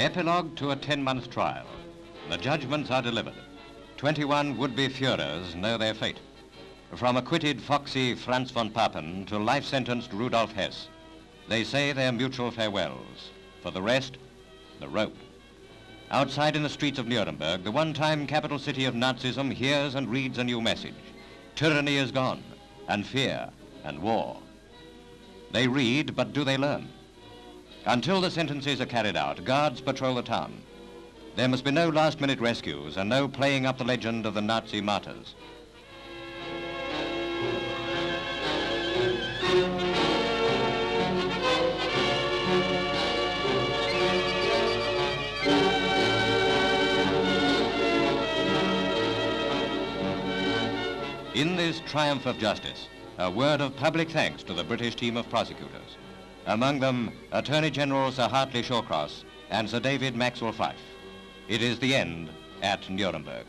Epilogue to a 10-month trial. The judgments are delivered. 21 would-be Führers know their fate. From acquitted foxy Franz von Papen to life-sentenced Rudolf Hess, they say their mutual farewells. For the rest, the rope. Outside in the streets of Nuremberg, the one-time capital city of Nazism hears and reads a new message. Tyranny is gone, and fear, and war. They read, but do they learn? Until the sentences are carried out, guards patrol the town. There must be no last-minute rescues and no playing up the legend of the Nazi martyrs. In this triumph of justice, a word of public thanks to the British team of prosecutors among them Attorney General Sir Hartley Shawcross and Sir David Maxwell Fyfe. It is the end at Nuremberg.